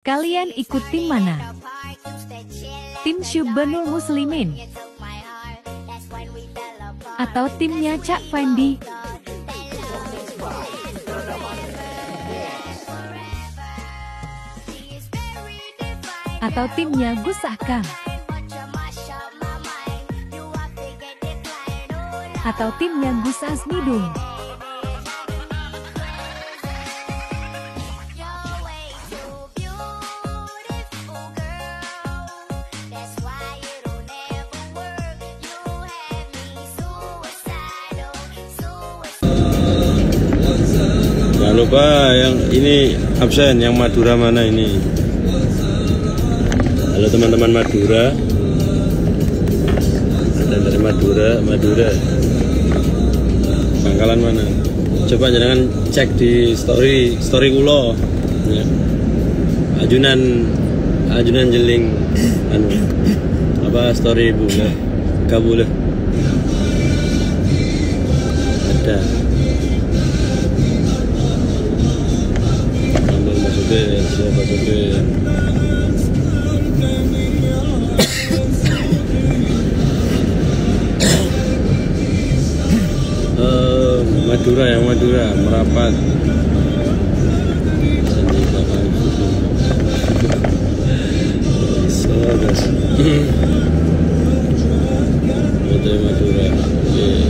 Kalian ikut tim mana? Tim Syubbanul Muslimin? Atau timnya Cak Fendi? Atau timnya Gus Ahkam? Atau timnya Gus Asmidung? Jangan lupa yang ini absen yang Madura mana ini? Halo teman-teman Madura. Ada dari Madura, Madura. Pangkalan mana? Coba jangan cek di story story kulo. Ya. Ajunan ajunan jeling anu apa story ya. Kabul ada Supir siapa Supir Eh, Madura yang Madura merapat. Madura Oke.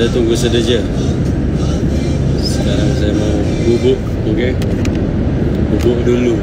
saya tunggu saja. Sekarang saya mau bubuk oke bubuk dulu